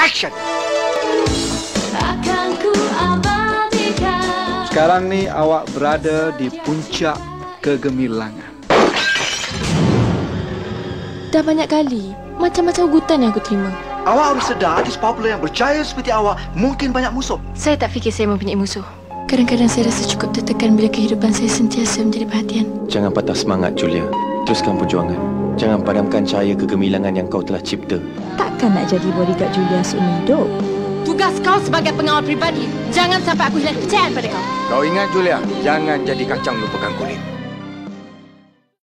Action! Akan ku abadikan Sekarang ni awak berada di puncak kegemilangan. Dah banyak kali Macam-macam ugutan yang aku terima Awak harus sedar artis popular yang berjaya seperti awak mungkin banyak musuh. Saya tak fikir saya mempunyai musuh Kadang-kadang saya rasa cukup tertekan Bila kehidupan saya sentiasa menjadi perhatian Jangan patah semangat Julia. Teruskan perjuangan. Jangan padamkan cahaya kegemilangan yang kau telah cipta. Takkan nak jadi bodyguard Julia seumur hidup. Tugas kau sebagai pengawal pribadi Jangan sampai aku hilang kepercayaan pada kau Kau ingat Julia, jangan jadi kacang lupakan kulit.